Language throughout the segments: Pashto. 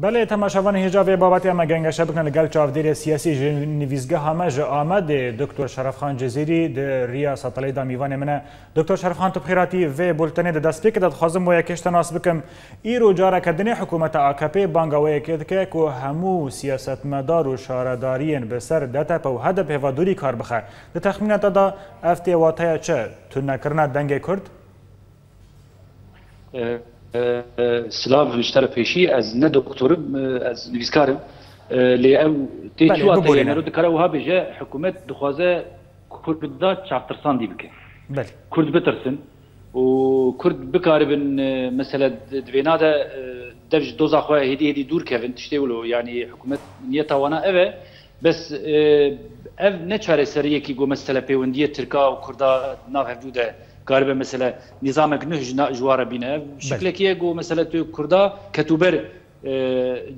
بله تماشاوان هجاوی بابت اما گنگ شبکن لگل چاودیر سیاسی جنویزگه همه جا آمد دکتر شرف خان جزیری در ریا سطلی دا میوان منه دکتر شرف خان تو بخیراتی و بولتنه ده دست پیک داد خوازم ویا کشتا ناس بکم ایرو جاره کدنی حکومت آکپی بانگا ویا کد که که همو سیاست مدار و شاردارین به سر دتا پا و هدف هوادوری کار بخه ده تخمینات دا افتی واتای چه تونه کرنا دنگ کرد؟ سلاف هنشتر پیشی از نه دکتورم از نویسکارم لی او تی چوا تی نرو دکره و ها بجه حکومت دخوازه کرد دا چاپترسان دی بکه بله کرد بترسن و کرد بکاربن مثلا دوینا ده دفج دوزا خواه هدی هدی دور کهون تشتی ولو یعنی حکومت نیت وانا اوه بس او نه چاره سریه که گو مثلا پیوندیه ترکا و کردا ناو هفدو ده قاربه مثلا نظامك نه جوار بينا شكلك يجو مثلا تو كردا كتوبر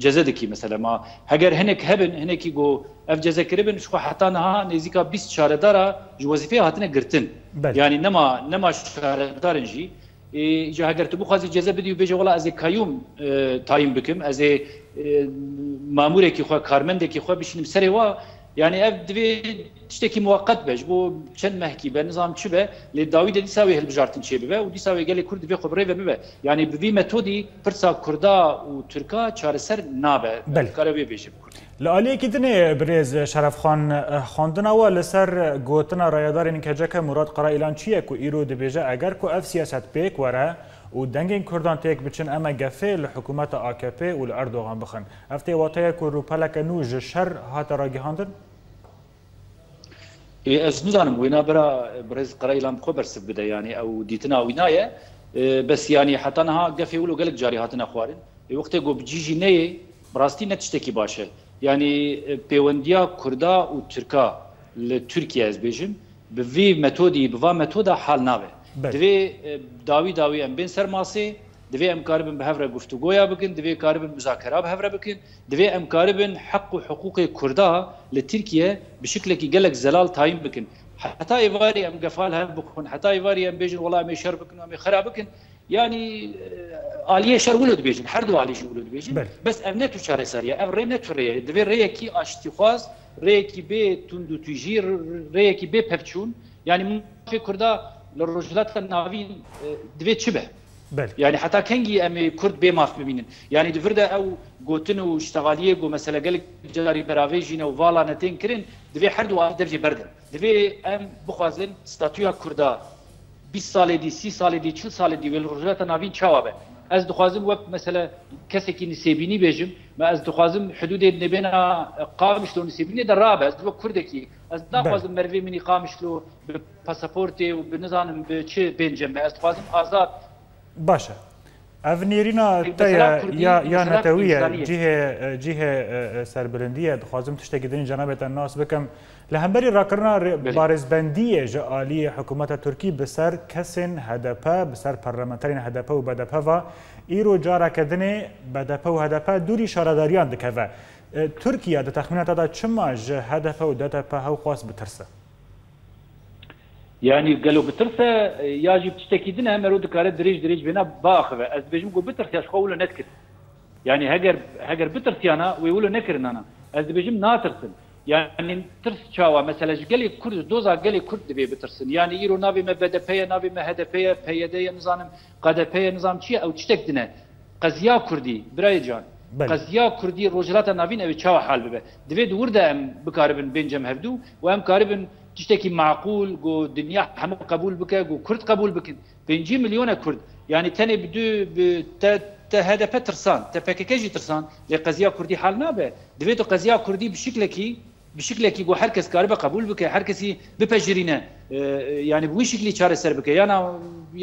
جزدكي مثلا ما هجر هنك هبن هنك يجو اف جزكربن شو حتى نها نزيكا 20 شاردارا جو وظيفه هاتنا قرتن يعني نما نما شاردارن جي جا هجر تبو خازي جزا بدي بيجي والله از كايوم تايم بكم از مامورك خو كارمندك خو بشنم سري وا يعني اف دبي تشتكي مؤقت باش بو چند محكمه نظام چبه لداوي دي ساوي هالبجارتن چبه و دي ساوي قال كرد في خبره ببه يعني بذي متودي فرصا كردا و تركا چارسر نابه بل كاربي بيجي لالي كدني بريز شرف خان خواندنا و لسر گوتنا رایدارین کجک مراد قرا اعلان چیه کو ایرو دبیجه اگر کو اف سیاست پیک وره و دنگین کردان تیک بچن اما گفه لحکومت AKP و لأردوغان بخن افتی واتیه کو روپلک نو جشر هات را گهاندن؟ ئەس نزانم وینا برا برێز قەی لام خۆ بەرسب بدە ینی ئەو دیتنا وینایە بەسیانی حتەنها گەفی ولو گەلک جاری هاتنە خوارن وەختێ گۆ بجیژی نەیە ڕاستی نە تشتێکی باشە ینی پەیوەندیا کوردا و ترکا لە تورکیا ئەس بێژم بڤ مەتۆدی بوا مەتۆدا حال ناوێ دوێ داوی داوی ئەم بین سەر ماسی دوی ام کاربن به هفره گفتگویا بکن دوی کاربن مذاکره به هفره بکن دوی ام کاربن حق و حقوق کردا لترکیه بشکل کی گلک زلال تایم بکن حتى ايفاري ام قفال بكون حتى ايفاري ام بيجن والله ام يشر بكن ام خراب بكن يعني آلية شر ولد بيجن حردو آلية شر ولد بيجن بل. بس ام نتو شاري سارية ام ري نتو ري دبي ري كي اشتي خواز ري كي بي تندو تجير ري كي بي ببچون يعني في كردا للرجلات الناوين دبي تشبه بل. يعني حتى كنجي ام كرد بماف ببينن يعني دفردا او جوتن واشتغاليه جو مثلا قالك جاري برافيجين او فالا نتين كرين دفي حرد واحد دفي برد دفي ام بخوازن ستاتويا كردا 20 سال دي 30 سال دي 40 سال دي ولرجات نافين چاوابه از دخوازم وقت مثلا کسی که نسبینی بجم ما از دخوازم حدود نبینا قامش لو نسبینی در رابع از وقت کردکی از دخوازم مروی منی قامش لو به پاسپورت و به نزانم به چه بنجم از دخوازم آزاد باشە ئەف نێرینا یا یا نەتەویە جیهێ سربلندیە دخوازم تشتێکدن جەنابێتە ناس بکەم لە هەمبەری ڕاکردنا بارێزبندیە ژە عالیە حکوومەتە تورکی بەسەر کەسن هەدەپە بەسەر پەرلەمەتەرین هەدەپە و بەدەپەوە ئیرۆ جارەکەدنێ بەدەپە و هەدەپە دووری شارەداریان دکەوە تورکیا دەتەخمینەتەدا چما ژە هەدەفە و دەتەپە هەوخواست بترسە. یعنی گلو بترسه یا جی پشتکی دنه هم رو دکاره دریج دریج بنا باخه از بجم گو بترسی اش خوولو نتکر یعنی هگر هگر بترسی انا وی ولو نکرن انا از بجم ناترسن یعنی ترس چاوا مثلا گلی کرد دوزا گلی کرد دی بترسن یعنی ایرو نابی ما BDP نابی ما HDP PYD نظام قدP نظام چی او چتک دنه قضیه کردی برای جان قضیا کوردی ڕۆژلاتە ناوین ئەوێ چاوە حال ببە دەوێت وردە ئەم بکاربن بنجەم هەردوو و ئەم کاربن تشتێکی معقول گۆ دنیا هەموو قبول بکە و کورد قبول بکن 5 میلیۆنە کورد ینی تەنێ بدو هەدەپە ترسان تەپەکەکەژی ترسان لە قەزیا کوردی حال نابێ دەوێت و قەزیا کوردی بشکلێکی بشکلێکی بۆ هەرکەس کار بە قبول بکە هەرکەسی بپەژرینە ینی وی شکلی چارەسەر بکە یانە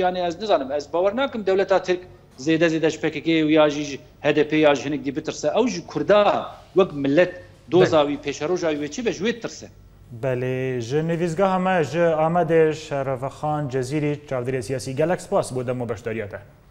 ینی ئەس نزانم ئەس باوەەر ناکەم دەولەت تا ترک زیده زیده شپکه و یا جی هدف یا جی هنگ دی بترسه او جی کردا وک ملت دوزاوی پیشروجاوی چی بجوی ترسه بله جنویزگاه همه جه آمده شرف خان جزیری چاودری سیاسی گلکس پاس بودم و بشتاریاته